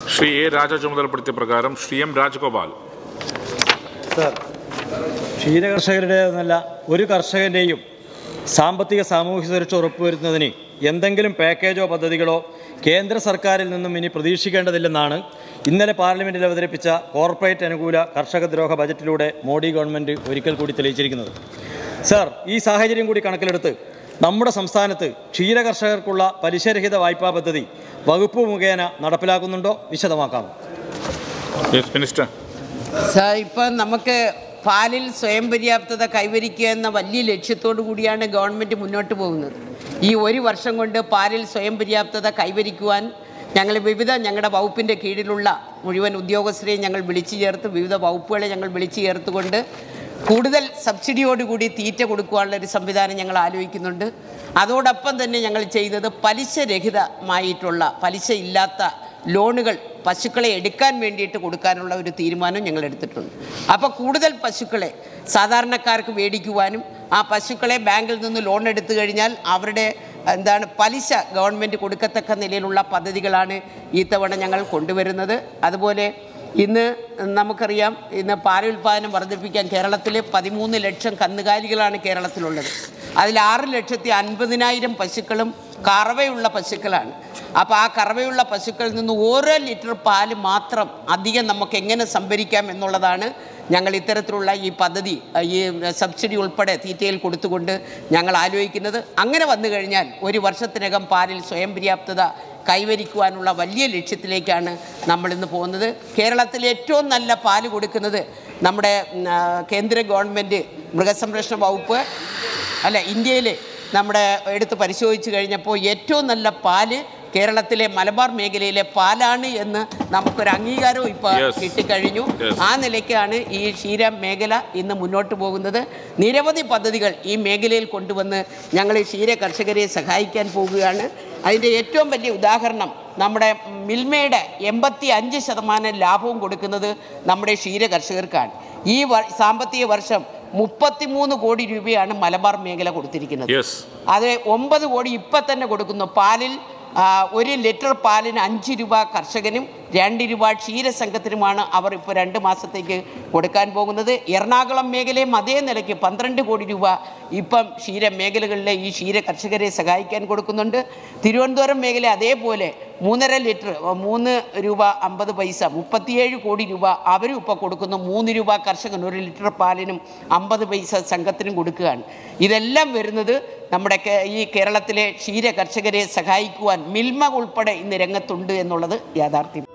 Shri A Raja ചുമതലപ്പെടുത്തിയ പ്രകാരം Shri M Rajagopal. Sir ക്ഷീരകർഷകരുടേതെന്നല്ല ഒരു കർഷകന്റെയും സാമ്പത്തിക സാമൂഹ്യ സുരക്ഷ ഉറപ്പുവരുത്തുന്നതിന് എന്തെങ്കിലും പാക്കേജോ പദ്ധതികളോ കേന്ദ്ര സർക്കാരിൽ നിന്നും ഇനി പ്രതീക്ഷിക്കേണ്ടതില്ലെന്നാണ് ഇന്നലെ പാർലമെന്റിൽ അവതരിപ്പിച്ച കോർപ്പറേറ്റ് അനുകൂല കർഷകദ്രോഹ ബജറ്റിലൂടെ മോഡി ഗവൺമെന്റ് ഒരിക്കൽ കൂടി തെളിയിച്ചിരിക്കുന്നത്. സർ ഈ സാഹചര്യം കൂടി കണക്കിലെടുത്ത് നമ്മുടെ സംസ്ഥാനത്ത് ക്ഷീരകർഷകർക്കുള്ള പലിശരഹിത വായ്പാ പദ്ധതി വകുപ്പ് മുഖേന നടപ്പിലാക്കുന്നുണ്ടോ? വിശദമാക്കാം. യെസ് മിനിസ്റ്റർ സാർ ഇപ്പം നമുക്ക് പാലിൽ സ്വയം പര്യാപ്തത കൈവരിക്കുക എന്ന വലിയ ലക്ഷ്യത്തോടു കൂടിയാണ് ഗവൺമെന്റ് മുന്നോട്ട് പോകുന്നത്. ഈ ഒരു വർഷം കൊണ്ട് പാലിൽ സ്വയം പര്യാപ്തത കൈവരിക്കുവാൻ ഞങ്ങൾ വിവിധ ഞങ്ങളുടെ വകുപ്പിന്റെ കീഴിലുള്ള മുഴുവൻ ഉദ്യോഗസ്ഥരെയും ഞങ്ങൾ വിളിച്ചു ചേർത്ത് വിവിധ വകുപ്പുകളെ ഞങ്ങൾ വിളിച്ചു ചേർത്തുകൊണ്ട് കൂടുതൽ സബ്സിഡിയോടുകൂടി തീറ്റ കൊടുക്കുവാനുള്ള ഒരു സംവിധാനം ഞങ്ങൾ ആലോചിക്കുന്നുണ്ട്. അതോടൊപ്പം തന്നെ ഞങ്ങൾ ചെയ്തത് പലിശരഹിതമായിട്ടുള്ള പലിശ ഇല്ലാത്ത ലോണുകൾ പശുക്കളെ എടുക്കാൻ വേണ്ടിയിട്ട് കൊടുക്കാനുള്ള ഒരു തീരുമാനം ഞങ്ങൾ എടുത്തിട്ടുണ്ട്. അപ്പോൾ കൂടുതൽ പശുക്കളെ സാധാരണക്കാർക്ക് മേടിക്കുവാനും ആ പശുക്കളെ ബാങ്കിൽ നിന്ന് ലോൺ എടുത്തു കഴിഞ്ഞാൽ അവരുടെ എന്താണ് പലിശ ഗവൺമെന്റ് കൊടുക്കത്തക്ക നിലയിലുള്ള പദ്ധതികളാണ് ഈ തവണ ഞങ്ങൾ കൊണ്ടുവരുന്നത്. അതുപോലെ ഇന്ന് നമുക്കറിയാം ഇന്ന് പാലുൽപാദനം വർദ്ധിപ്പിക്കാൻ കേരളത്തിലെ പതിമൂന്ന് ലക്ഷം കന്നുകാലികളാണ് കേരളത്തിലുള്ളത്. അതിൽ ആറ് ലക്ഷത്തി അൻപതിനായിരം പശുക്കളും കറവയുള്ള പശുക്കളാണ്. അപ്പോൾ ആ കറവയുള്ള പശുക്കളിൽ നിന്ന് ഓരോ ലിറ്റർ പാൽ മാത്രം അധികം നമുക്ക് എങ്ങനെ സംഭരിക്കാം എന്നുള്ളതാണ് ഞങ്ങൾ ഇത്തരത്തിലുള്ള ഈ പദ്ധതി ഈ സബ്സിഡി ഉൾപ്പെടെ തീറ്റയിൽ കൊടുത്തുകൊണ്ട് ഞങ്ങൾ ആലോചിക്കുന്നത്. അങ്ങനെ വന്നു കഴിഞ്ഞാൽ ഒരു വർഷത്തിനകം പാലിൽ സ്വയം പര്യാപ്തത കൈവരിക്കുവാനുള്ള വലിയ ലക്ഷ്യത്തിലേക്കാണ് നമ്മളിന്ന് പോകുന്നത്. കേരളത്തിൽ ഏറ്റവും നല്ല പാൽ കൊടുക്കുന്നത് നമ്മുടെ കേന്ദ്ര ഗവൺമെന്റ് മൃഗസംരക്ഷണ വകുപ്പ് അല്ല ഇന്ത്യയിൽ നമ്മുടെ എടുത്ത് പരിശോധിച്ച് കഴിഞ്ഞപ്പോൾ ഏറ്റവും നല്ല പാൽ കേരളത്തിലെ മലബാർ മേഖലയിലെ പാലാണ് എന്ന് നമുക്കൊരു അംഗീകാരവും ഇപ്പോൾ. കിട്ടിക്കഴിഞ്ഞു. ആ നിലയ്ക്കാണ് ഈ ക്ഷീര മേഖല ഇന്ന് മുന്നോട്ട് പോകുന്നത്. നിരവധി പദ്ധതികൾ ഈ മേഖലയിൽ കൊണ്ടുവന്ന് ഞങ്ങൾ ക്ഷീര കർഷകരെ സഹായിക്കാൻ പോവുകയാണ്. അതിന്റെ ഏറ്റവും വലിയ ഉദാഹരണം നമ്മുടെ മിൽമയുടെ എൺപത്തി അഞ്ച് ശതമാനം ലാഭവും കൊടുക്കുന്നത് നമ്മുടെ ക്ഷീര കർഷകർക്കാണ്. ഈ സാമ്പത്തിക വർഷം മുപ്പത്തിമൂന്ന് കോടി രൂപയാണ് മലബാർ മേഖല കൊടുത്തിരിക്കുന്നത്. അത് ഒമ്പത് കോടി ഇപ്പം തന്നെ കൊടുക്കുന്നു. പാലിൽ ഒരു ലിറ്റർ പാലിന് അഞ്ച് രൂപ കർഷകനും രണ്ട് രൂപ ക്ഷീരസംഘത്തിനുമാണ് അവർ ഇപ്പോൾ രണ്ട് മാസത്തേക്ക് കൊടുക്കാൻ പോകുന്നത്. എറണാകുളം മേഖലയും അതേ നിലയ്ക്ക് പന്ത്രണ്ട് കോടി രൂപ ഇപ്പം ക്ഷീര മേഖലകളിലെ ഈ ക്ഷീര കർഷകരെ സഹായിക്കാൻ കൊടുക്കുന്നുണ്ട്. തിരുവനന്തപുരം മേഖല അതേപോലെ മൂന്നര ലിറ്റർ മൂന്ന് രൂപ അമ്പത് പൈസ മുപ്പത്തിയേഴ് കോടി രൂപ അവരും ഇപ്പോൾ കൊടുക്കുന്ന. മൂന്ന് രൂപ കർഷകൻ ഒരു ലിറ്റർ പാലിനും അമ്പത് പൈസ സംഘത്തിനും കൊടുക്കുകയാണ്. ഇതെല്ലാം വരുന്നത് നമ്മുടെ ഈ കേരളത്തിലെ ക്ഷീര കർഷകരെ സഹായിക്കുവാൻ മിൽമ ഉൾപ്പെടെ ഇന്ന് രംഗത്തുണ്ട് എന്നുള്ളത് യാഥാർത്ഥ്യം.